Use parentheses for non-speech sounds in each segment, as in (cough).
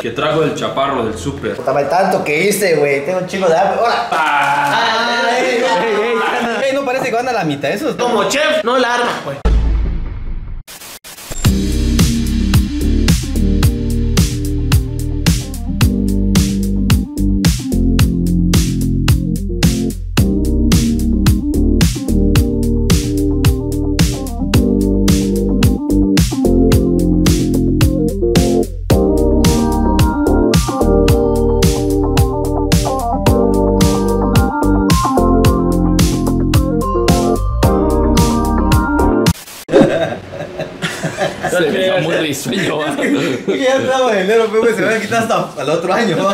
que trajo el chaparro del súper. Puta, tanto que hice, güey. Tengo un chingo de hambre. ¡Hola! Ay, ¡Ey, ey, ey! No parece que van a la mitad. Eso es Como chef, no la arma, pues. ですよ。Que ya estamos en enero, pero güey, se va a quitar hasta el otro año. ¿no?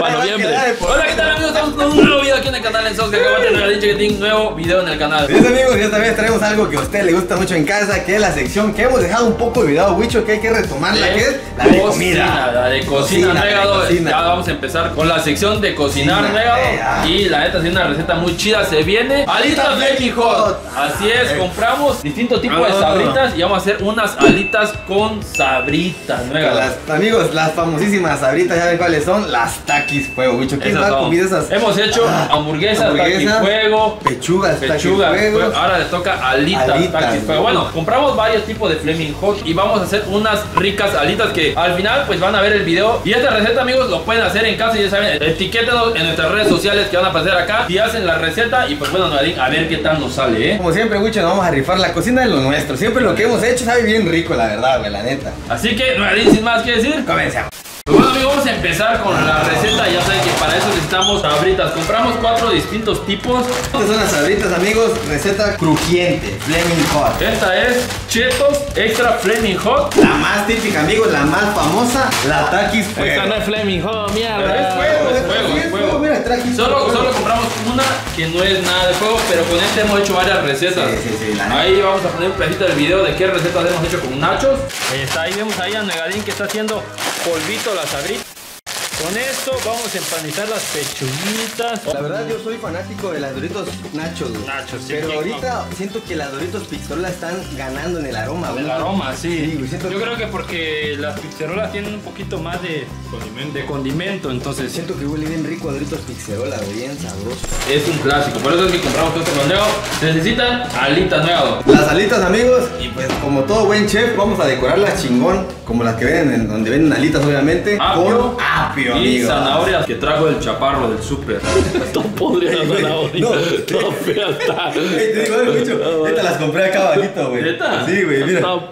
Para noviembre. Hola, ¿qué tal amigos? Estamos con un nuevo video aquí en el canal en Sos que acaba de tener Chiquitín, nuevo video en el canal. Bien amigos, ya esta vez traemos algo que a usted le gusta mucho en casa, que es la sección que hemos dejado un poco olvidado, Wicho, que hay que retomarla, que es la de comida. La de cocina, Cocina, Negado. de cocina. Ya vamos a empezar con la sección de cocinar, Cocina, Negado. eh, ah. Y la neta, tiene una receta muy chida. Se viene alitas Flaming Hot. Así es, Eh. compramos distintos tipos de Ah. sabritas y vamos a hacer unas alitas con sabritas, Negado. Las, amigos, las famosísimas sabritas, ya ven cuáles son, las taquis fuego, Wicho. ¿Quién Esas va a comer esas? Hemos hecho Ah, hamburguesas, hamburguesa, fuego, Pechugas, pechuga. taquifuegos. pues, Ahora le toca alitas, Alitas, taquis, güey. bueno, compramos varios tipos de Fleming Hot y vamos a hacer unas ricas alitas que al final pues van a ver el video. Y esta receta, amigos, lo pueden hacer en casa ya saben, etiquétenos en nuestras redes sociales que van a aparecer acá y hacen la receta y pues bueno, a ver qué tal nos sale, ¿eh? Como siempre, Wicho, nos vamos a rifar la cocina de lo nuestro. Siempre lo que hemos hecho sabe bien rico, la verdad, güey, la neta. Así que, Noelín, sin más que decir, Comencemos. Amigos, vamos a empezar con la receta. Ya saben que para eso necesitamos sabritas. Compramos cuatro distintos tipos. Estas son las sabritas, amigos, receta crujiente, Fleming Hot. Esta es Chetos Extra Flaming Hot. La más típica, amigos, la más famosa, la taquis Esta fuego. no es Fleming, Es mierda. fuego, es fuego, es fuego. Mira, taquis Solo, fuego. solo compramos una que no es nada de fuego, pero con este hemos hecho varias recetas. Sí, sí, sí, la ahí vamos a poner un pedacito del video de qué recetas hemos hecho con nachos. Ahí está, ahí vemos ahí a Negadín que está haciendo polvito la sabrita. Con esto vamos a empanizar las pechuguitas. La verdad yo soy fanático de las Doritos Nachos, güey. Nachos, sí, Pero ¿quién ahorita siento que las Doritos Pixola están ganando en el aroma, güey. El aroma, Sí, Yo que- creo que porque las pizzerolas tienen un poquito más de condimento, de condimento entonces Siento que huele bien rico a Doritos Pixerola, güey, bien sabroso. es un clásico. Por eso es que compramos todo este condeo. Se necesitan alitas nuevas. Las alitas, amigos, y pues como todo buen chef, vamos a decorarlas chingón, como las que venden en donde venden alitas, obviamente, Apio con apio, y amigo. zanahorias que trajo el chaparro del súper. (laughs) Todo podrido la (laughs) zanahoria. No. Todo fea está. Ey, te digo algo, mucho. Estas las compré acá abajito, güey. ¿Neta? Sí, güey, mira. Son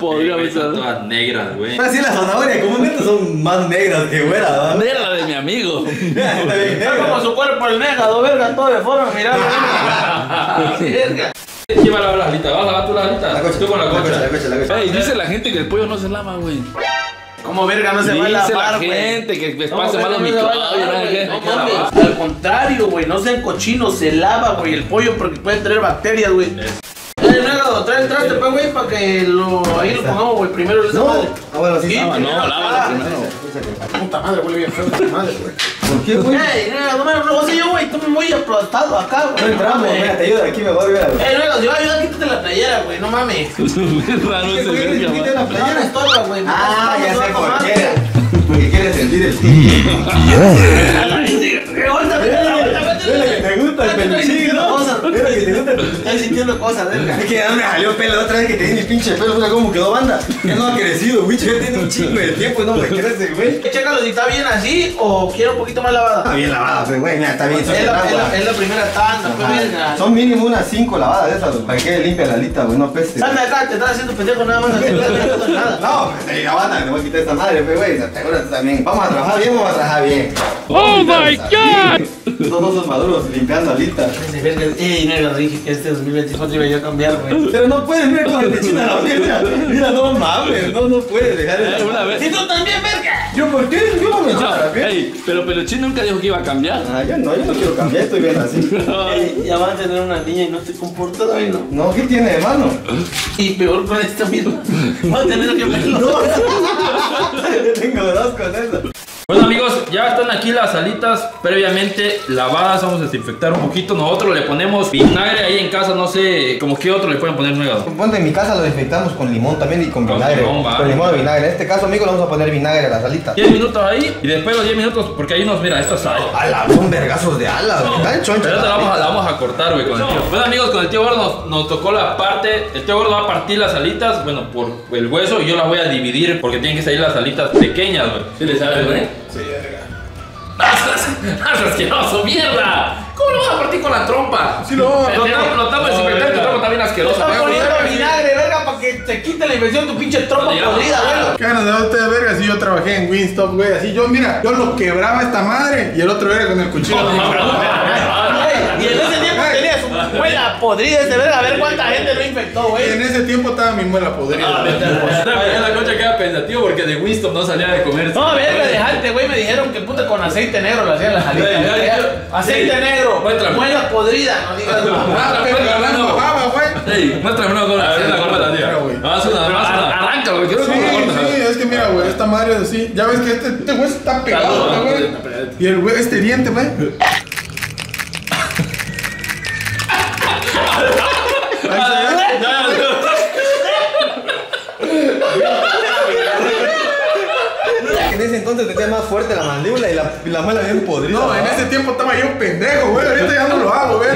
todas negras, güey. Así las zanahorias, comúnmente son más negras que güeras, la de mi amigo. (laughs) Está como su cuerpo el negado, verga, todo de forma, mirá. verga. ¿Quién va a lavar las alitas? ¿Vas a lavar tú las alitas? La cocha, Tú con la la cocha. cocha, la cocha, la cocha. Ey, dice la gente que el pollo no se lava, güey. Como verga, no se va a Dice lavar, la güey. gente que les pase verga, mal los no se va a microbios. lavar, ¿no? güey. ¿Qué? No mames, Al contrario, güey, no sean cochinos, se lava, güey, el pollo porque puede tener bacterias, güey. Eh, negado, trae el traste, pues, güey, para que lo, ahí lo pongamos, güey, primero No. Ah, bueno, sí. Sí, No, primero, no, lávalo ah, primero. Puta madre, huele bien feo madre, güey. ¿Por qué, güey? Ey, negado, no me lo yo, güey, estoy muy aplastado acá, güey. No entramos, mira, te ayudo aquí mejor, mira. Eh, negado, yo ayuda, quítate la playera, güey, no mames. (laughs) Es raro ese Güey, verga, la No me estorba, güey. me Ah, ya sé por qué. Porque quieres sentir el que te gusta, el peluchín. Lo que te gusta. Estoy sintiendo cosas, verga. Es que ya me salió pelo la otra vez que te di mi pinche pelo, mira cómo quedó banda. Ya no ha crecido, güey, ya tiene un chingo de tiempo y no me crece, güey. Chécalo si está bien así o quiero un poquito más Está lavada. bien lavada, pues, güey, mira, está bien Es la, es la- es la primera tanda, pues. Son mínimo unas 5 lavadas de esas, güey, para que limpia la alita, güey, no peste. Sal de acá, te estás haciendo pendejo nada más, no te estás haciendo nada. No, la banda, te voy a quitar esta madre, pues, güey, te acuerdas tú también. Vamos a trabajar bien, vamos a trabajar bien. ¡Oh, my God! Todos esos maduros limpiando alitas. Ese verga, Dije que este 2024 iba yo a cambiar, güey. Pero no puedes, mira cómo te china la mierda. Mira, no mames, no, no puedes dejar Eh, eso. Una vez. ¡Y tú también, verga! ¿Yo por qué? Yo no me No, la ey, pero Peluchín nunca dijo que iba a cambiar. Ah, yo no, yo no quiero cambiar, estoy bien así. (laughs) Ey, ya van a tener una niña y no te comportas, güey, no. No, ¿qué tiene de mano? Y peor con esta misma. Va a tener que (laughs) verlo. (laughs) Yo tengo dos con eso. Bueno amigos, amigos, ya están aquí las alitas previamente lavadas. Vamos a desinfectar un poquito. Nosotros le ponemos vinagre ahí en casa, no sé, como que otro le pueden poner nuevo. Ponte en mi casa lo desinfectamos con limón también y con Con vinagre. limón, con limón y vinagre. En este caso, amigo, le vamos a poner vinagre a las alitas. 10 minutos ahí y después los 10 minutos, porque ahí nos, mira, esto sale. ¡Hala! Son vergazos de alas. Están chonchos. Pero la vamos, a, la vamos a cortar, güey, con el tío. Bueno, amigos, con el tío gordo nos, nos tocó la parte. El tío gordo va a partir las alitas, bueno, por el hueso, y yo las voy a dividir porque tienen que salir las alitas pequeñas, güey. ¿Sí le sabes, güey? Sí, verga. ¡Ah, asqueroso, mierda! ¿Cómo lo vas a partir con la trompa? Sí, no. Lo estamos desinfectando y tu trompa está bien asquerosa. Estás poniendo güey. vinagre, verga, para que te quite la infección tu pinche digamos podrida, nada. verga. ¿Qué ganas de ustedes, verga? Si yo trabajé en Winstop, güey. Así yo, mira, yo lo quebraba esta madre y el otro verga con el cuchillo. (laughs) Y en ese su muela podrida ese verga, a ver cuánta gente lo infectó, Y en güey. ese tiempo estaba mi muela podrida. Ya la concha queda pensativo porque de Winston no salía de comer. No, verga, dejarte, güey, me dijeron que puta con aceite negro lo hacían las alitas. Aceite Sí. negro, Muéstrame. muela podrida, no digas (laughs) Ah, pero hablando baba, güey. Ey, muéstrame una con la Sí, la la corta, corta, tío. güey. Vamos a hacer una, a. Arráncalo, güey, quiero es que mira, güey, esta madre es así. Ya ves que este, este güey está pegado, ¿no, güey. Y el güey, este diente, güey. Entonces tenía más fuerte la mandíbula y la, la muela bien podrida. No, en ese tiempo estaba yo pendejo, güey. Ahorita ya no lo hago, güey.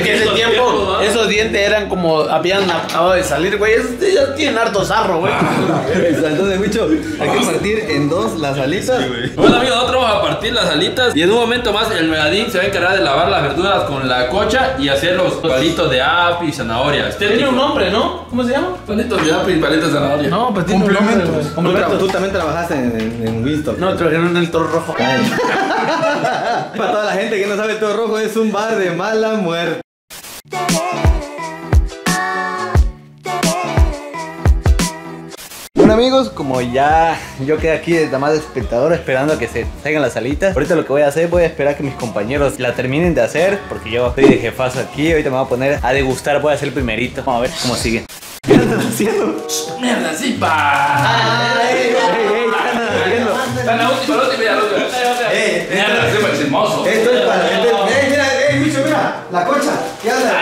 Es que ese tiempo, esos dientes eran como, habían acabado de salir, güey. Ya tienen harto sarro, güey. (laughs) Entonces, bicho, hay que partir en dos las alitas. Bueno amigos, nosotros vamos a partir las alitas y en un momento más el megadín se va a encargar de lavar las verduras con la cocha y hacer los palitos de api y zanahoria. Tiene Estético. un nombre, ¿no? ¿Cómo se llama? Palitos de api y palitos de zanahoria. No, pues tiene un nombre. Tú, tra- Complementos. tú también trabajaste en, en, en Winston. No, trajeron en el toro rojo. (laughs) Para toda la gente que no sabe, todo rojo es un bar de mala muerte. Bueno amigos, como ya yo quedé aquí de más de espectador esperando a que se salgan las alitas Ahorita lo que voy a hacer, voy a esperar a que mis compañeros la terminen de hacer Porque yo estoy de jefazo aquí, ahorita me voy a poner a degustar, voy a hacer el primerito Vamos a ver cómo sigue ¿Qué andas haciendo? Mierda, sí, pa. ¡Ey, ey, ey! ¿Qué andas haciendo? Está en la última, la última, la última. Ey, Mierda, sí, chismoso. Esto es para... La concha, ¿qué andas?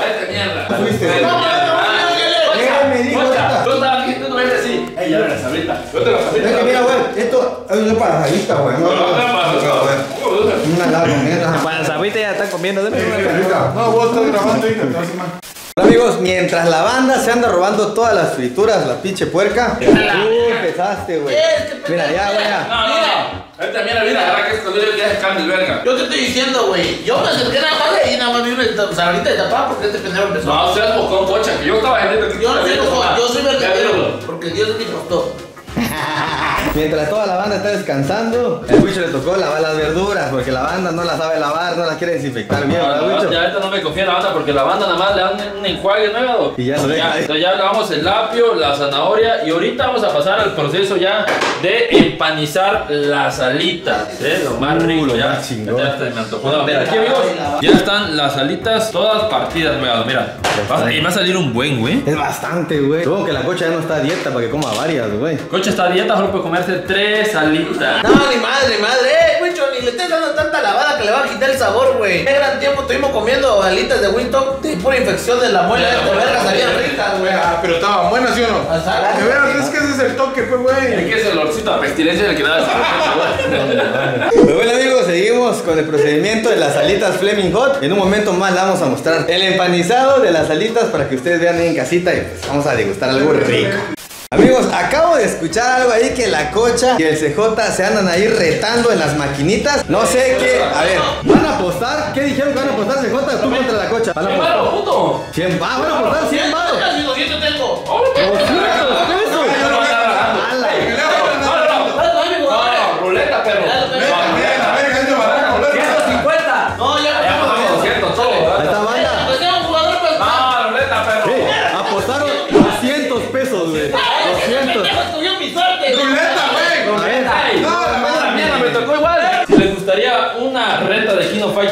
Vete, mierda. Fuiste. Vete, mierda. Eh, me dijo Concha, ahorita. Tú estabas aquí, tú no ves así. Ey, ya verás ahorita. Yo te lo pasé. Es que mira, güey, esto es una paradita, güey. No, no, no, Una larga, mierda. Ahorita ya están comiendo, No, vos estás grabando y te vas a Bueno, amigos, mientras la banda se anda robando todas las frituras, la pinche puerca. Tú empezaste, güey. Mira, ya, güey, ya. No, no, no. Vete, mira, mira, agarra que escondido ya se cambia el verga. Yo te estoy diciendo, güey. Yo me acerqué nada más y nada más vi una sabrita de tapar porque este pendejo empezó. No, seas bocón, pocha, que yo estaba vendiendo aquí. Yo no soy como, yo soy verdadero, porque Dios es mi pastor. (laughs) Mientras toda la banda está descansando, el bicho le tocó lavar las verduras porque la banda no las sabe lavar, no las quiere desinfectar bien, No, ¿verdad, no, ya ahorita no me confía en la banda porque la banda nada más le dan un enjuague nuevo. Y ya lo deja ahí. entonces ya lavamos el apio, la zanahoria y ahorita vamos a pasar al proceso ya de empanizar las alitas. ¿eh? Lo más Uh, rico lo ya. más chingón. Ya me antojó. No, mira, aquí amigos, ya están las alitas todas partidas, mira, mira. Va, y va a salir un buen, güey. Es bastante, güey. Supongo que la cocha ya no está a dieta para que coma varias, güey. Coche está a dieta, solo puede comerse tres alitas. No, ni madre, madre, eh, güey, ni le estés dando tanta lavada que le va a quitar el sabor, güey. Qué gran tiempo estuvimos comiendo alitas de Winton de pura infección de la muela de esta verga, salían ricas, güey. Ah, pero estaba buena, ¿sí o no? Ajá. De veras, es que ese es el toque, pues, Es güey. que ese olorcito a pestilencia el que da Pues bueno amigos, seguimos con el procedimiento de las alitas Fleming Hot. En un momento más le vamos a mostrar el empanizado de las alitas para que ustedes vean ahí en casita y pues vamos a degustar algo rico. Amigos, acabo de escuchar algo ahí que la cocha y el CJ se andan ahí retando en las maquinitas. No sé qué. A ver, ¿van a apostar? ¿Qué dijeron que van a apostar CJ? Tú contra la cocha. ¿Van a apostar? ¡Claro, puto! 100 va, van a apostar 100 baros.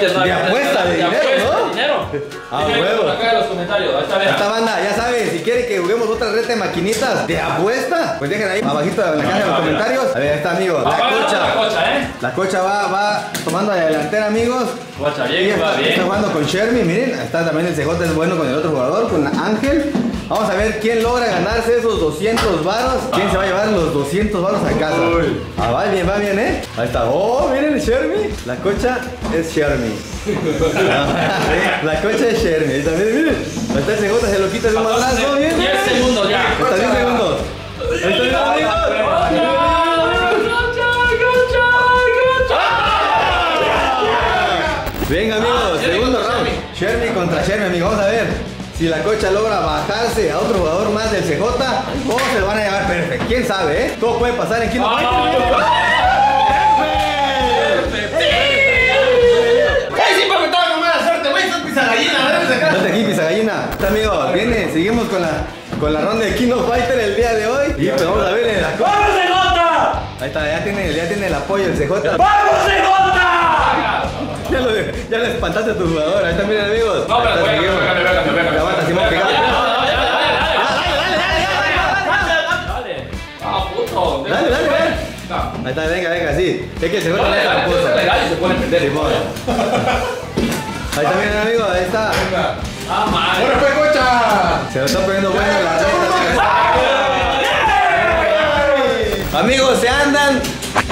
De Fighters. De apuesta de dinero, apuesta ¿no? dinero. Ah, huevo. acá en los comentarios. Ahí está. Esta banda, ya saben, si quieren que juguemos otra reta de maquinitas de apuesta, pues dejen ahí abajito en la caja de los comentarios. A ver, ahí está, amigos. Va La pagando la cocha. cocha, ¿eh? La cocha va, va tomando la delantera, amigos. Cocha, bien, va está, bien. está jugando con Shermy, miren, está también el CJ es bueno con el otro jugador, con Ángel. Vamos a ver quién logra ganarse esos 200 varos. ¿Quién se va a llevar los 200 varos a casa? Ah, va bien, va bien, ¿eh? Ahí está. Oh, miren, Shermy. La cocha es Shermy. (laughs) la cocha es Shermy. Ahí está, miren, miren. Ahí está el CJ, se lo quita de un madrazo, bien. 10 segundos ya. Está, 10 segundos. Ahí está, miren, amigos. Venga amigos, Shermy segundo round. Shermy contra Shermy, amigos. Vamos a ver si la cocha logra bajarse a otro jugador más del CJ o se lo van a llevar perfecto. ¿Quién sabe, eh? Todo puede pasar en Kino Ah, Fighter. ¡Ay, sí, porque estaba con mala suerte, güey! ¡Sos pisa gallina! Amigos, viene, seguimos con la, con la ronda de Kino Fighter el día de hoy. Y pues vamos a ver en la. ¡Vamos, Segota! Ahí está, ya tiene, ya tiene el apoyo del CJ. ¡Vamos, Segota! Ya lo, ya lo espantaste a tu jugador. Ahí miren amigos. No, pero pégame, pégame, pégame. Aguanta, Simón, ya, Dale. Ah, puto. Dale, dale, dale. No. Ahí está, venga, venga, sí. Es que el CJ No, esto es legal y se puede perder. Simón. Ahí está, miren amigos, ahí está. Ah, madre. ¡Ahora fue cocha! Se lo está poniendo bueno la reta. Amigos, se andan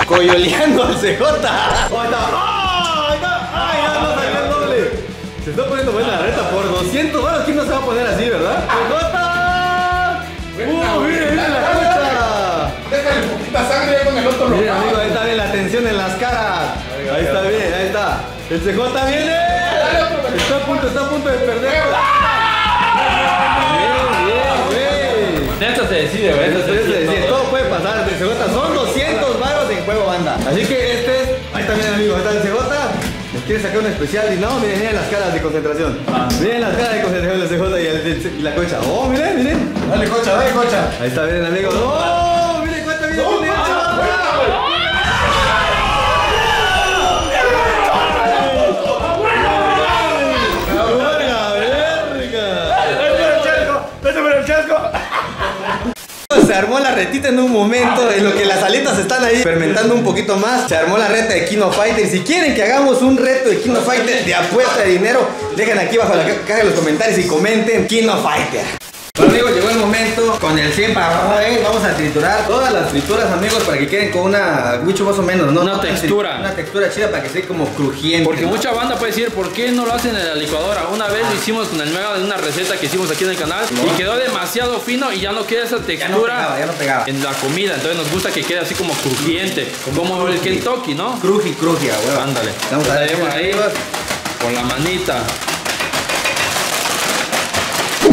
coyoleando al CJ. 100 dólares, ¿quién no se va a poner así, verdad? ¡Jota! ¡Uh, mire, mira la concha! Déjale poquita sangre con el otro Mira, amigo, ahí está bien la tensión en las caras. Ahí está bien, ahí está. El CJ viene. Está a punto, está a punto de perder. Esto se decide, güey. Esto se decide. Todo puede pasar. El CJ son 200 varos en juego, banda. Así que este es. Ahí está, miren, amigos. Ahí está el CJ. Quiere sacar un especial y no, miren, miren las caras de concentración. Miren las caras de concentración del CJ y, el- y la cocha. Oh, miren, miren. Dale, cocha, dale, cocha. Ahí está, miren, amigos. Oh, Se armó la retita en un momento en lo que las alitas están ahí fermentando un poquito más. Se armó la reta de Kino Fighter. Si quieren que hagamos un reto de Kino Fighter de apuesta de dinero, dejen aquí abajo en la ca- caja de los comentarios y comenten Kino Fighter. Bueno amigos, con el 100 para abajo, eh, vamos a triturar todas las frituras amigos para que queden con una, mucho más o menos, ¿no? Una No textura. Una textura chida para que esté como crujiente. Porque ¿no? mucha banda puede decir, ¿por qué no lo hacen en la licuadora? Una vez lo hicimos con el mega de una receta que hicimos aquí en el canal y quedó demasiado fino y ya no queda esa ya textura pegaba, ya no pegaba. en la comida. Entonces nos gusta que quede así como crujiente, como el Kentucky, ¿no? Cruji, cruji, huevo. Ándale. Vamos a ver, ahí con la manita.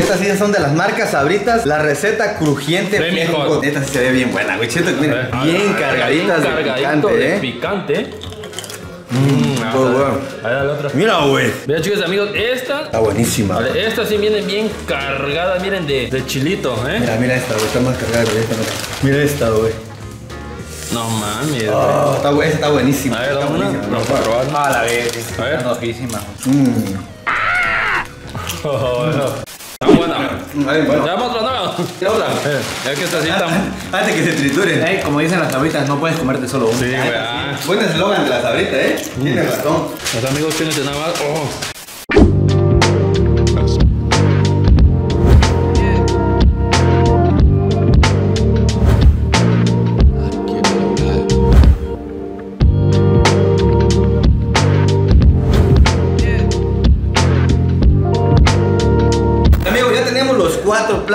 Estas sí son de las marcas sabritas. La receta crujiente. Hot. Esta sí se ve bien buena, güey. Siento que miren, A ver. bien cargaditas de picante, de eh. picante. Mm, todo bueno. Ahí dale otra. Mira, güey. Mira chicos amigos, esta, Está buenísima. vale, esta sí viene bien cargada, miren, de, de chilito, ¿eh? Mira, mira esta, güey. Está más cargada que esta, mira. Mira esta, güey. No mames, güey. Oh, está, bu- esta está buenísima. A ver, está buenísima. Vamos a probar. A la vez. A ver. rojísima. Mm. (laughs) Está buena. Ay, bueno. ¿Ya vamos otra nueva? Otra. Que esta sí está... Antes que se trituren. Eh, como dicen las tablitas, no puedes comerte solo uno. Sí, güey. ah. Buen eslogan de la sabrita, eh. Tiene razón. Los amigos tienen nada más. Oh.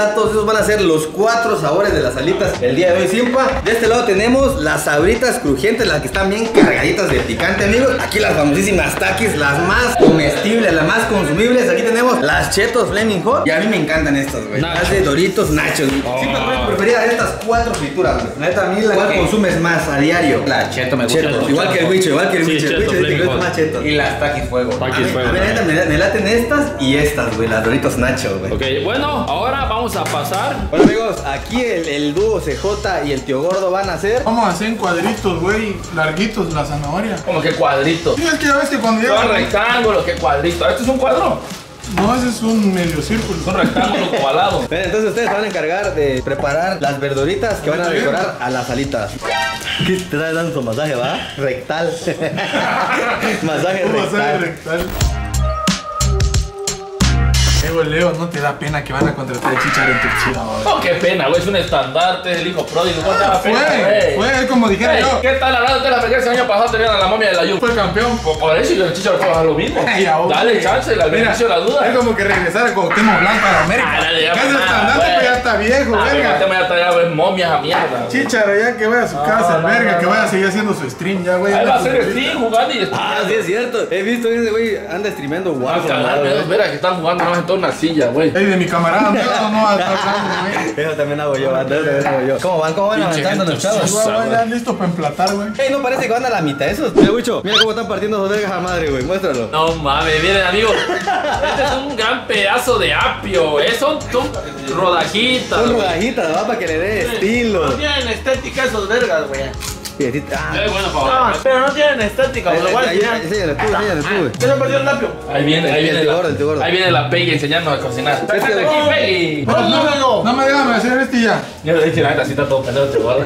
Platos. Esos van a ser los cuatro sabores de las alitas el día de hoy, Simpa. De este lado tenemos las sabritas crujientes, las que están bien cargaditas de picante, amigos. Aquí las famosísimas takis, las más comestibles, las más consumibles. Aquí tenemos las chetos Flaming Hot. Y a mí me encantan estas, güey. Las de Doritos Nachos. Simpa, ¿cuál es tu preferida de estas cuatro frituras, güey? Neta, a mí la ¿Cuál que- consumes más a diario? La cheto me gusta. Chetos, mucho. igual que el Wicho, igual que el Sí, Wicho. El cheto, gusta Hot. más chetos. Y las taquis fuego. Mí, fuego. a mí, me, me laten estas y estas, güey. Las Doritos Nachos, güey. Ok, bueno, ahora vamos a pasar Bueno amigos, aquí el, el dúo CJ y el tío gordo van a hacer. Vamos a hacer en cuadritos, güey, larguitos la zanahoria. Como que cuadrito. Sí, es que ya ves que cuando Son llega. rectángulos, que cuadrito. Esto es un cuadro. No, ese es un medio círculo. Es un rectángulo ovalado. Entonces ustedes van a encargar de preparar las verduritas que van a decorar a las alitas. ¿Qué te está dando tu masaje, va? Rectal. (laughs) masaje Un masaje rectal. Güey, Leo, no te da pena que van a contratar el chicharo en tu chida, güey. Oh, qué pena, güey. Es un estandarte del hijo pródigo. ¿Cómo te da pena, Fue, fue como dijera yo. ¿Qué tal hablando de la primera ese año pasado tenían a la momia de la Yum? Fue campeón. Por, por eso yo el chicharo puedo hacer lo mismo. (laughs) Dale chance, la Mira, beneficio la duda. Es como que regresar a Cuauhtémoc Blanco a la América. Ah, ya, Casi pues, estandarte, güey. pero ya está viejo, Ah, verga. este me va a traer a ver momias a mierda. Chicharo, ya que vaya a su casa, el no, verga, no, que no. vaya a seguir haciendo su stream, ya, güey. Ahí va a su- stream jugando y Ah, sí es cierto. He visto ese güey anda streameando Ah, ¿verdad, güey? Mira que están jugando más en una silla, güey. Ey, de mi camarada, amigo, no, hablando, güey. Eso también hago yo, hago yo. ¿Cómo van? ¿Cómo van Pinche avanzando gente los chavos? Güey, güey, ya listo para emplatar, güey. Ey, no parece que van a la mitad esos. Mira, Wicho, mira cómo están partiendo sus vergas a madre, güey. Muéstralo. No mames, miren amigos, este es un gran pedazo de apio, ¿eh? son, son rodajitas. Son güey. rodajitas, va, para que le dé estilo. No tienen estética esos vergas, güey. Sí, ah. Bueno, No, pero no tienen estética, Ahí, güey. Lo voy a ahí, enseñar. Enséñale tú, enséñale tú. ¿Qué se perdió el lapio? Ahí viene, ahí El viene, la, gordo, el gordo. ahí viene la Peggy enseñándonos a cocinar. Aquí, Peggy. No, no, no. No me déjame hacer este y ya. Yo le dije, la neta, así está todo pendejo, te guarda.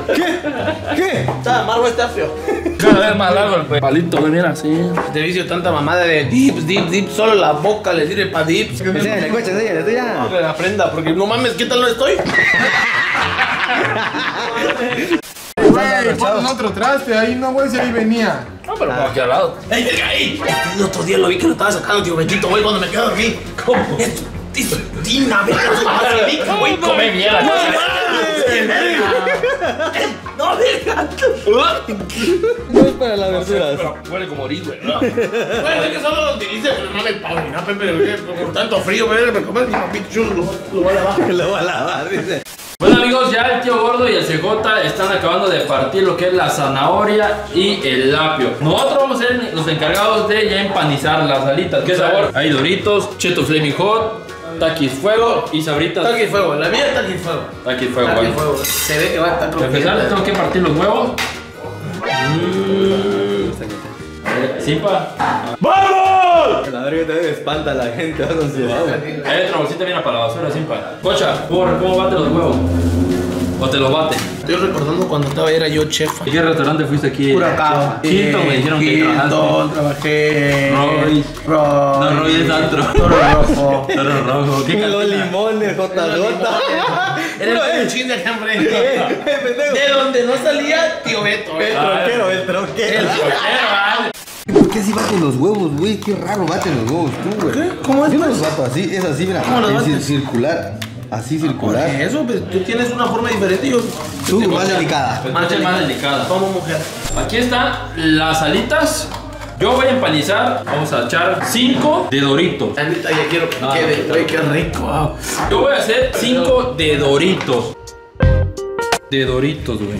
¿Qué? Está amargo este apio. Cada vez más largo el palito, güey, mira, así. Te vicio tanta mamada de dips, dips, dips. Solo la boca le sirve para dips. Enséñale, coche, enséñale tú ya. Que la aprenda, porque no mames, ¿qué tal no estoy? (laughs) Güey, pon otro traste, ahí no, güey, si ahí venía. No, pero como aquí al lado. ¡Ey, verga, ey! El otro día lo vi que lo estaba sacando, tío Betito, güey, cuando me quedé a dormir. ¿Cómo? Tina, vi, güey. Come mierda. ¡No, verga! ¡No, verga! No es para las verduras. Pero huele como orín, güey. Bueno, (laughs) es que solo lo utilice, pero no me pago ni nada, pero por tanto frío, verga, me comes mi papito chulo, lo voy a lavar. (laughs) Lo va a lavar, dice. Amigos, ya el tío gordo y el CJ están acabando de partir lo que es la zanahoria y el apio. Nosotros vamos a ser los encargados de ya empanizar las alitas. ¿Qué sabor? Hay doritos, chetos flaming hot, taquis fuego y sabritas. Taquis fuego, la mía es taquis fuego. Taquis fuego, Taquis bueno. fuego. Se ve que va a estar Para empezar, tengo que partir los huevos. Ver, ¿Sí, pa? La verga te espanta a la gente, va con su otra bolsita viene para la basura, Simpa. Cocha, por, ¿cómo bate los huevos? ¿O te los bate? Estoy recordando cuando estaba era yo chef. ¿Y qué restaurante fuiste aquí? Curacao. Hilton, me dijeron que trabajaste. Trabajé. Roy. Roy. No, Roy es antro. Toro rojo. Toro rojo, ¿qué Los limones, JJ. Era el chin de acá enfrente. De donde no salía tío Beto. El eh. troquero, el troquero. El troquero, ¿vale? ¿Por qué así baten los huevos, güey? Qué raro baten los huevos tú, güey. ¿Qué? ¿Cómo es, Yo no los bato así, es así, mira. ¿Cómo los es bates? circular. Así circular. Eso, pues tú tienes una forma diferente. Yo. Tú, más delicada. Más, más delicada. Como mujer. Aquí están las alitas. Yo voy a empanizar. Vamos a echar 5 de doritos. La neta, ya quiero que Ah, quede. qué rico. Yo voy a hacer 5 de doritos. De doritos, güey.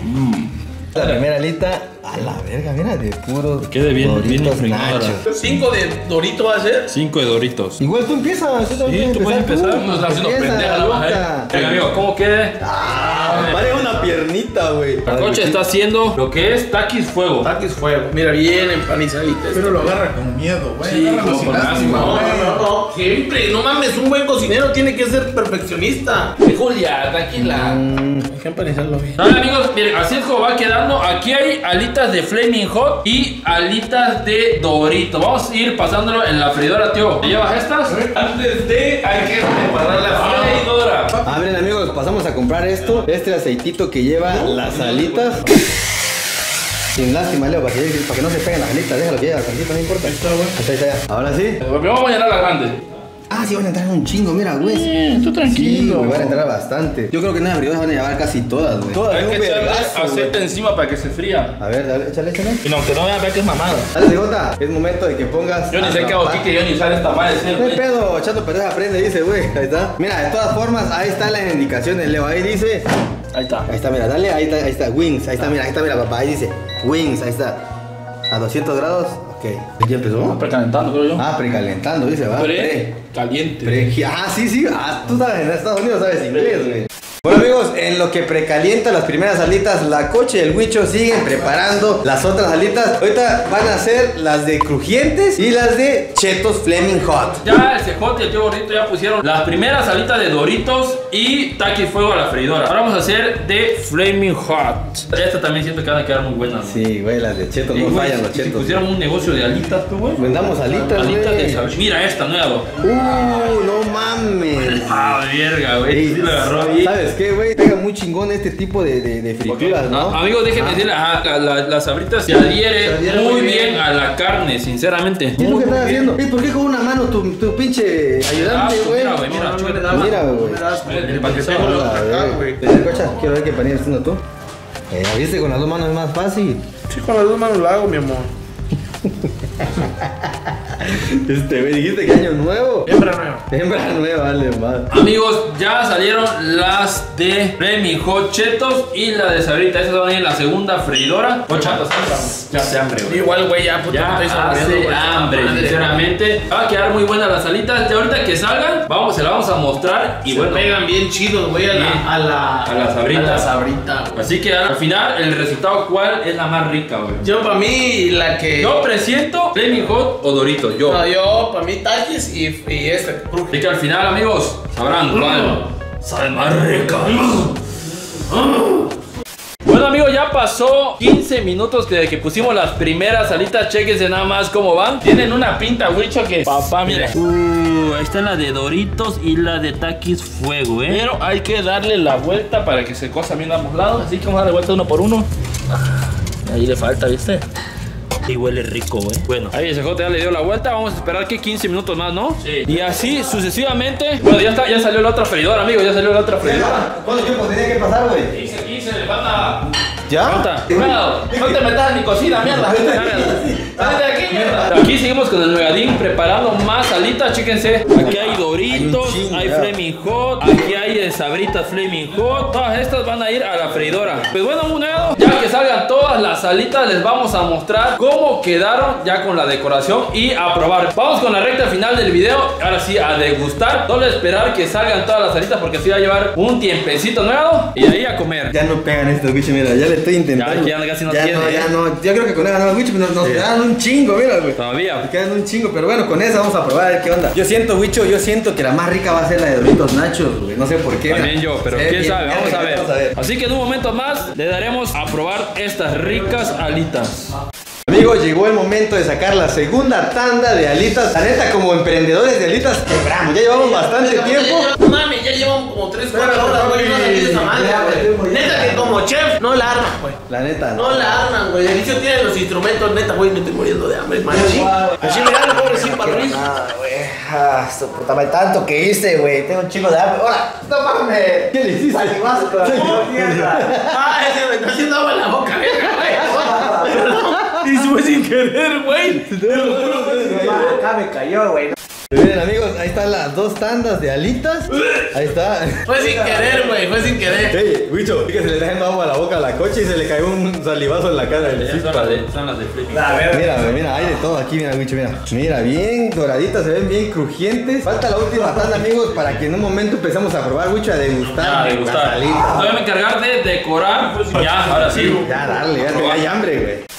La primera alita, a la verga, mira, de puro. Quede bien, Doritos bien inflamada. Nacho. Cinco de Dorito va a ser. 5 de doritos. Igual tú empiezas, tú también Sí, tú puedes empezar. tú. No estás haciendo pendeja la baja, eh. Venga, amigo, ¿cómo quede? Ah, Parece una piernita, güey. La coche está haciendo lo que es taquis fuego. Taquis fuego. Mira, bien empanizadita. Pero lo agarra con miedo, güey. Sí, como con lástima. No, no, no. Siempre. No mames, un buen cocinero tiene que ser perfeccionista. Julia, tranquila. Hay que empanizarlo bien. Ahora amigos, miren, así es como va quedando. Aquí hay alitas de Flaming Hot y alitas de Dorito. Vamos a ir pasándolo en la freidora, tío. ¿Te llevas estas? Antes de, hay que preparar la Freidora. Ah, miren amigos, pasamos a comprar esto, este aceitito que lleva las alitas. Sin lástima, Leo, para que, para que no se peguen las alitas, déjalo que lleve no importa. Ahí está, güey. Ahí está, ya. Ahora sí. Vamos a llenar la grande. Ah, sí, van a entrar un chingo, mira, güey. Bien, tú Sí, tranquilo. güey, van a entrar bastante. Yo creo que en las fridoras van a llevar casi todas, güey. Todas, Hay que echarle aceite encima para que se fría. A ver, dale, échale, échale. Y aunque no vean, vea que es mamada. Dale, Jota, es momento de que pongas. Yo ni sé qué hago aquí, que yo ni usar esta madre. ¿sí, No hay pedo, chato pendeja aprende, dice, güey. Ahí está. Mira, de todas formas, ahí están las indicaciones, Leo. Ahí dice. Ahí está. Ahí está, mira, dale, ahí está, ahí está, wings. Ahí está, mira, ahí está, mira, papá. Ahí dice, wings, ahí está. A 200 grados. ¿Ya empezó? Precalentando, creo yo. Ah, precalentando, dice, va. Pre, caliente. Pre- Ah, sí, sí. Ah, tú sabes, en Estados Unidos sabes inglés, güey. Bueno amigos, en lo que precalienta las primeras alitas, la coche y el huicho siguen preparando las otras alitas. Ahorita van a ser las de crujientes y las de chetos Fleming Hot. Ya el cejote y el tío gordito ya pusieron las primeras alitas de Doritos y taqui fuego a la freidora. Ahora vamos a hacer de Flaming Hot. Esta también siento que van a quedar muy buenas. ¿no? Sí, güey, las de chetos no fallan los si chetos. pusieran un negocio de alitas, tú, güey. Vendamos alitas, Alitas de sabor. Mira esta nueva. Uh, no mames. Ah, verga, güey. Ey, Sí lo agarró. ¿Sabes qué, güey? Pega muy chingón este tipo de, de, de frituras, ¿no? Ah, Amigos, déjenme decirle, ajá, la- la- las sabritas se adhiere, Se adhiere muy muy bien. bien. a la carne, sinceramente. ¿Qué es lo que estás haciendo? Ey, ¿Por qué con una mano tu, tu pinche ayudante, Ah, güey? mira, güey, mira, No, no da, Mira, no güey. güey. El acá, quiero ver qué panilla haciendo tú. Eh, viste, con las dos manos es más fácil. Sí, con las dos manos lo hago, mi amor. (laughs) (laughs) Este, güey, dijiste que año nuevo. Hembra nueva. Hembra nueva, vale, más. Amigos, ya salieron las de Flaming Hot Chetos y la de Sabrita. Esas van a ir en la segunda freidora. Ocha, ya hace hambre, güey. Igual, güey, ya, puta, Ya me estoy hace hambre, sinceramente. Va a quedar muy buenas las alitas. De ahorita que salgan, vamos, se las vamos a mostrar. Y Se bueno, pegan bien chidos, güey, a la, a la, A la sabrita. A la sabrita, güey. así que al final, el resultado, ¿cuál es la más rica, güey? Yo, para mí, la que. Yo presiento Flaming Hot o Doritos. Yo. No, yo, para mí, Takis y, y este. Así que al final, amigos, sabrán cuál sabe más rica. Bueno amigos, ya pasó 15 minutos desde que pusimos las primeras alitas. Chequense nada más cómo van. Tienen una pinta, Wicho, que papá, mira. Uh, ahí está la de Doritos y la de Takis Fuego, eh. Pero hay que darle la vuelta para que se cosa bien a ambos lados. Así que vamos a darle vuelta uno por uno. Ah, Ahí le falta, ¿viste? Y huele rico, eh. Bueno, ahí ese jote ya le dio la vuelta. Vamos a esperar que 15 minutos más, ¿no? Sí. Y así sucesivamente. Bueno, ya está, ya salió la otra freidora, amigos. Ya salió la otra freidora. ¿Cuánto tiempo tenía que pasar, güey? 15, 15, le falta. ¿Ya? No te metas en mi cocina, mierda. (laughs) Sale de aquí, mierda. Aquí seguimos con el nuegadín preparando más alitas, chéquense. Aquí hay Doritos, Hay un hay. Flaming Hot, aquí hay Sabritas Flaming Hot. Todas estas van a ir a la freidora. Pues bueno, munado, ya que salgan todas las alitas, les vamos a mostrar cómo quedaron ya con la decoración y a probar. Vamos con la recta final del video. Ahora sí, a degustar. Solo esperar que salgan todas las alitas porque así va a llevar un tiempecito nuevo y ahí a comer. Ya no pegan estos bichos, mira, ya le estoy intentando. Ya, ya casi no ya tiene, No, ¿eh? ya no, yo creo que con esa no, bichos nos, nos quedan un chingo, mira, güey. Todavía. Nos quedan un chingo, pero bueno, con esa vamos a probar a ver qué onda. Yo siento, Wicho, yo siento que la más rica va a ser la de Doritos Nachos, güey. No sé por qué. También yo, pero quién bien, sabe, vamos a, ver. vamos a ver. Así que en un momento más le daremos a probar estas ricas alitas. Amigos, llegó el momento de sacar la segunda tanda de alitas. La neta, como emprendedores de alitas, quebramos. Ya llevamos bastante tiempo. No mames, ya llevamos como 3, 4 horas, güey. No la pides a madre, güey. Neta que como chef, no la arman, güey. La neta. No la arman, güey. El inicio tiene los instrumentos, neta, güey. Me estoy muriendo de hambre, machín. Así mirando, pobrecito, para Luis. Nada, güey. Ah, madre, tanto que hice, güey. Tengo un chingo de hambre. ¡Hola! ¡No mames! ¿Qué le hiciste? La mierda. Ah, ese me está haciendo agua en la boca, güey. Y fue sin querer, güey. (laughs) Acá me cayó, güey. Miren, amigos, ahí están las dos tandas de alitas. Ahí está. Fue sin querer, güey. Fue sin querer. Ey, Wicho, que se le está yendo agua a la boca a la coche y se le cayó un salivazo en la cara. del Son las de, son las de Flip. Mira, güey, mira, hay de todo aquí, mira, Wicho, mira. Mira, bien doraditas, se ven bien crujientes. Falta la última tanda, amigos, para que en un momento empecemos a probar, Wicho, a degustar. Ya, de las gustar. alitas. Voy a encargar de decorar. Ya, ahora sí. Ya, dale, ya, hay hambre, güey.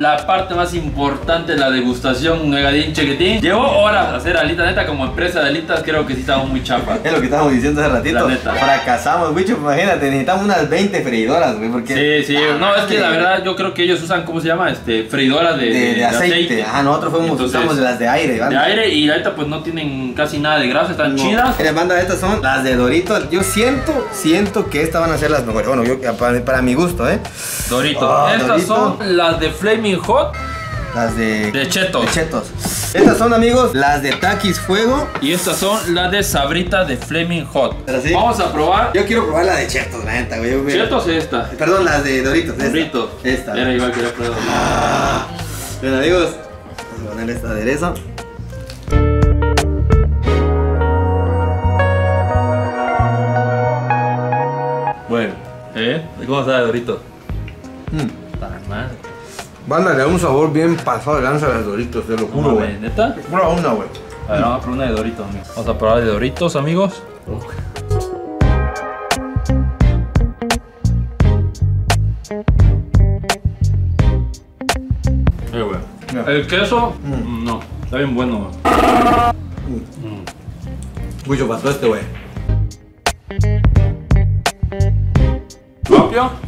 La parte más importante, la degustación, Negadín Chequetín. Llevó horas hacer alitas, neta, como empresa de alitas, creo que sí estamos muy chapa. Es lo que estábamos diciendo hace ratito. La neta. Fracasamos, bicho. Imagínate, necesitamos unas 20 freidoras, güey. Porque. Sí, sí, no, es que la verdad yo creo que ellos usan, ¿cómo se llama? Este, freidoras de, De, de aceite. Ah, nosotros fuimos, Entonces, usamos las de aire, ¿vale? De aire y la neta pues no tienen casi nada de grasa, están chidas. Mira, banda, estas son las de Doritos. Yo siento, siento que estas van a ser las mejores. Bueno, yo para, para mi gusto, ¿eh? Doritos. Ah, Estas Dorito. son las de Flaming Hot Las de. de Chetos. de Chetos. Estas son, amigos, las de Takis Fuego. Y estas son las de Sabrita de Flaming Hot. ¿Pero sí? Vamos a probar. Yo quiero probar la de Chetos, la neta, güey. Mira. Chetos es esta. Perdón, las de Doritos. Doritos. Esta. Era igual que la prueba. Bien, amigos, vamos a poner esta aderezo. Bueno, ¿eh? ¿Cómo sabe Doritos? Mm. Para madre. Banda, le da un sabor bien pasado de lanza a las doritos, te lo juro, güey. ¿Neta? Prueba una, güey. A ver, vamos a probar una de Doritos, amigos. Vamos a probar de Doritos, amigos. Eh, güey. Ya. El queso, mm, no, está bien bueno. Mucho pasó este, güey. ¿Propio?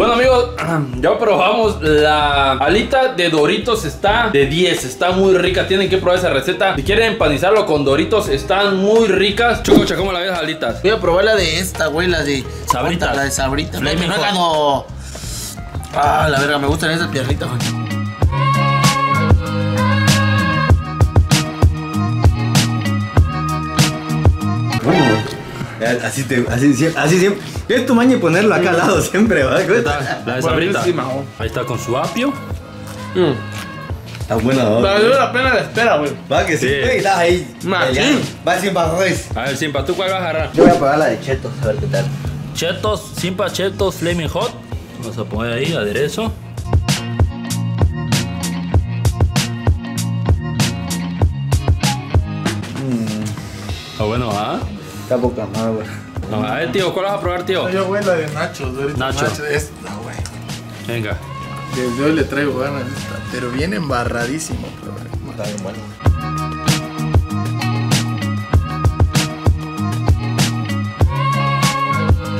Bueno amigos, (clears throat) ya probamos la alita de Doritos, está de 10, está muy rica, tienen que probar esa receta. Si quieren empanizarlo con Doritos, están muy ricas. Chucocha, ¿cómo la ves, alitas? Voy a probar la de esta, güey, la de. Sabritas. La de Sabrita. Hot. no. Ah, la verga, me gustan esas piernitas, güey. Así, te, así, sie- así siempre. Es tu maña ponerlo acá al lado siempre, ¿verdad? (laughs) La de Sabrita. Ahí está con su apio. Está buena, ¿no? Valió la pena la espera, güey. Va que sí. Sí. Ey, estás ahí. Machín. Va sin barrois. A ver, Simpa, ¿tú cuál vas a agarrar? Yo voy a probar la de Chetos, a ver qué tal. Chetos, Simpa Chetos Flaming Hot. Vamos a poner ahí aderezo. Está bueno, ¿ah? Está poca más, güey. No, a ver, tío, ¿cuál vas a probar, tío? Yo, güey, la de Nachos, Doritos Nacho. Nachos. Esta, güey. Venga. Desde hoy le traigo ganas de esta, pero viene embarradísimo, pero, güey. Está bien bueno.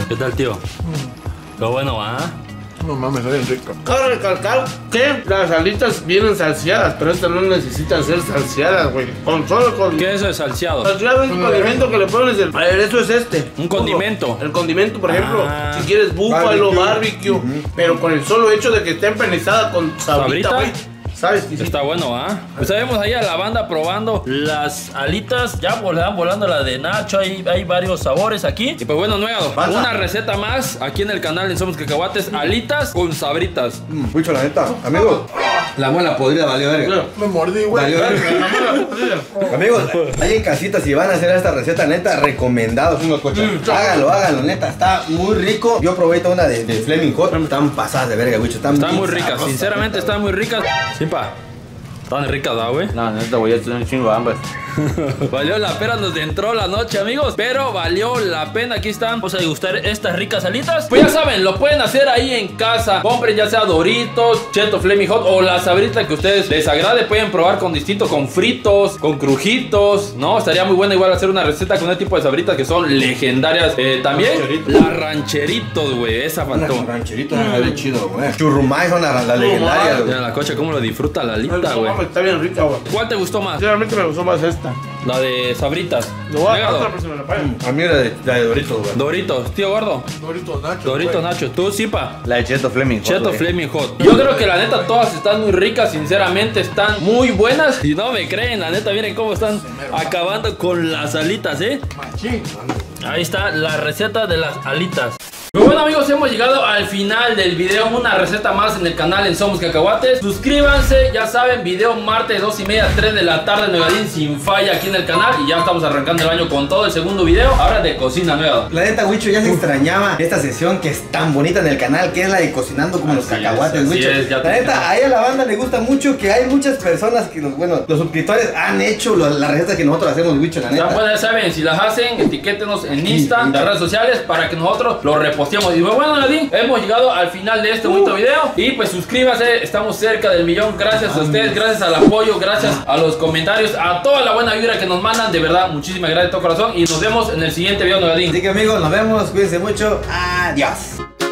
¿Qué tal, tío? Está bueno, ¿ah? No mames, está bien rico. Cabe recalcar que las alitas vienen salseadas, pero estas no necesitan ser salseadas, güey. Con solo con. ¿Qué es eso de salseado? Salseado es un condimento que le pones el. A ver, eso es este. Un condimento. El condimento, por ejemplo, Ah. si quieres búfalo, Barbecue. barbecue, pero con el solo hecho de que esté empanizada con ¿Sabrita? güey. ¿Sabes? Sí. Está bueno, ¿ah? Pues vemos ahí a la banda probando las alitas. Ya volan volando la de Nacho. Hay, hay varios sabores aquí. Y pues bueno, nuevo. Pasa. Una receta más aquí en el canal de Somos Cacahuates. Alitas con sabritas. Mm, Mucho, la neta. Amigos, la muela podrida valió verga. Me mordí, güey. Valió verga. Amigos, ahí en casita, si van a hacer esta receta, neta, recomendados unos coches. háganlo, háganlo, neta, está muy rico. Yo probé toda una de, de Fleming Hot, están pasadas de verga, bicho. Están, muy ricas. Sinceramente, están muy ricas. Simpa. Están ricas, ¿verdad, güey? No, neta, güey, ya estoy un chingo de hambre. (laughs) Valió la pena, nos entró la noche, amigos. Pero valió la pena. Aquí están. Vamos a degustar estas ricas alitas. Pues ya saben, lo pueden hacer ahí en casa. Compren ya sea Doritos, Cheto Flaming Hot o la sabrita que a ustedes les agrade. Pueden probar con distinto, con fritos, con crujitos. No, estaría muy bueno igual hacer una receta con este tipo de sabritas que son legendarias. Eh, también las rancheritos, güey. Esa faltó. con rancherito, de chido, güey. Churrumay son las las legendarias, güey. Mira la cocha, cómo lo disfruta la alita, güey. Está bien rica, güey. ¿Cuál te gustó más? Sinceramente me gustó más esta. La de sabritas. Lo voy a dar otra persona, la paga. A mí la de, la de Doritos, güey. Doritos, tío gordo. Doritos Nachos. Dorito güey. Nacho, tú, Sipa. La de Cheto Fleming Cheto Flaming Hot. Yo creo que la neta todas están muy ricas, sinceramente están muy buenas. Si no me creen, la neta, miren cómo están acabando con las alitas, ¿eh? Machín. Ahí está la receta de las alitas. Pero bueno amigos, hemos llegado al final del video. Una receta más en el canal en Somos Cacahuates. Suscríbanse, ya saben, video martes 2 y media, 3 de la tarde Nuevadín sin falla aquí en el canal. Y ya estamos arrancando el año con todo el segundo video Ahora de cocina nueva. La neta, Wicho, ya se extrañaba esta sesión que es tan bonita en el canal, que es la de cocinando como los Así cacahuates, es, ya la neta, ahí a la banda le gusta mucho que hay muchas personas que, los, bueno, los suscriptores han hecho lo- la receta que nosotros hacemos, Wicho, la Ya neta. pues ya saben, si las hacen, etiquétenos en Insta, en las redes sociales Para que nosotros lo reposteemos posteamos. Y bueno, Nadine, hemos llegado al final de este bonito video. Y pues suscríbase, estamos cerca del millón. Gracias a ustedes, gracias al apoyo, gracias a los comentarios, a toda la buena vibra que nos mandan. De verdad, muchísimas gracias de todo corazón. Y nos vemos en el siguiente video, Nadine. Así que amigos, nos vemos, cuídense mucho. Adiós.